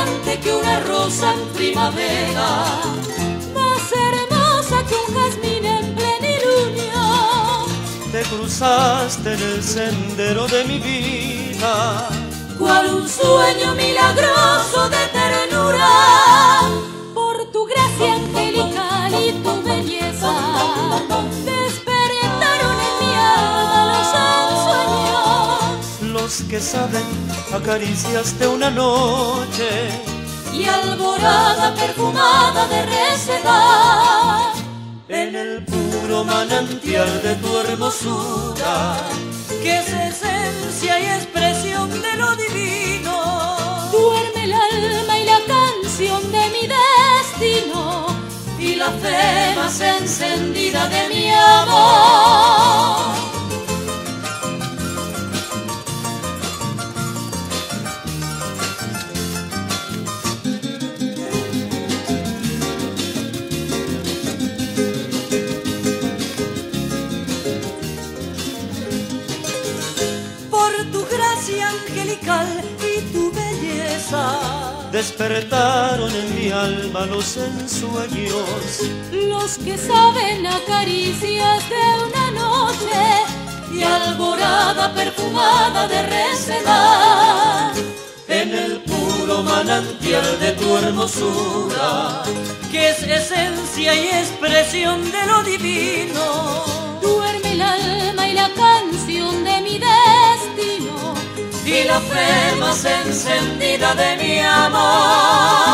dulce que una rosa en primavera, más hermosa que un jazmín en plenilunio. Te cruzaste en el sendero de mi vida, cual un sueño milagroso que saben acariciaste una noche. Y alborada perfumada de recedad en el puro manantial de tu hermosura. Que es esencia y expresión de lo divino. Duerme el alma y la canción de mi destino. Y la fe más encendida de mi amor y tu belleza. Despertaron en mi alma los ensueños, los que saben a caricias de una noche y alborada perfumada de recedad en el puro manantial de tu hermosura, que es esencia y expresión de lo divino. Y la fe más encendida de mi amor.